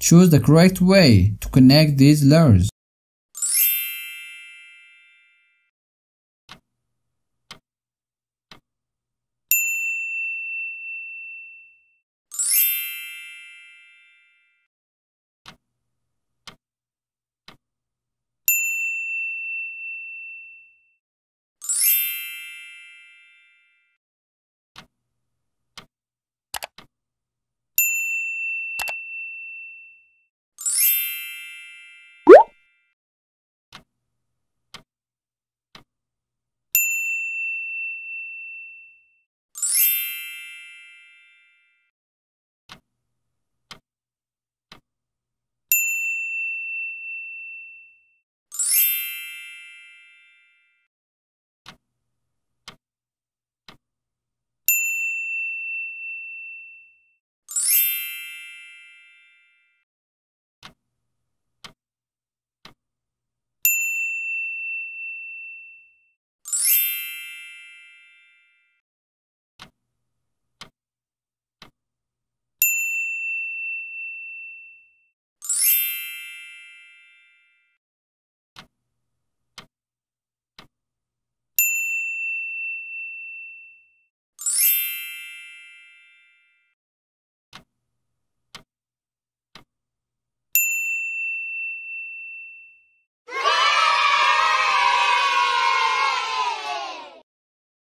Choose the correct way to connect these letters.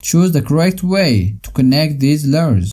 Choose the correct way to connect these letters.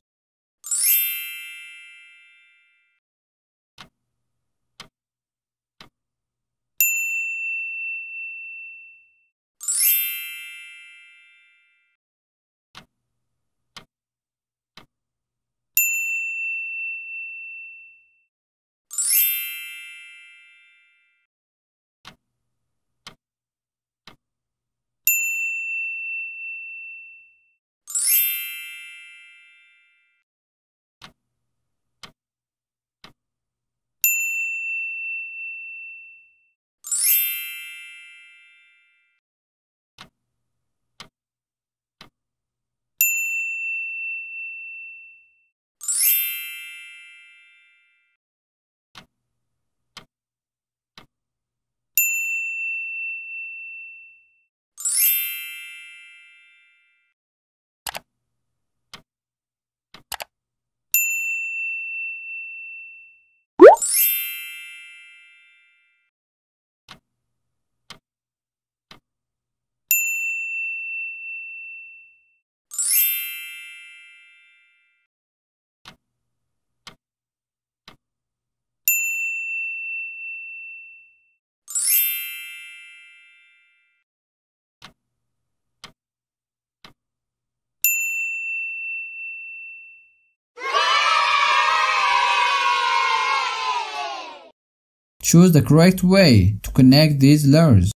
Choose the correct way to connect these letters.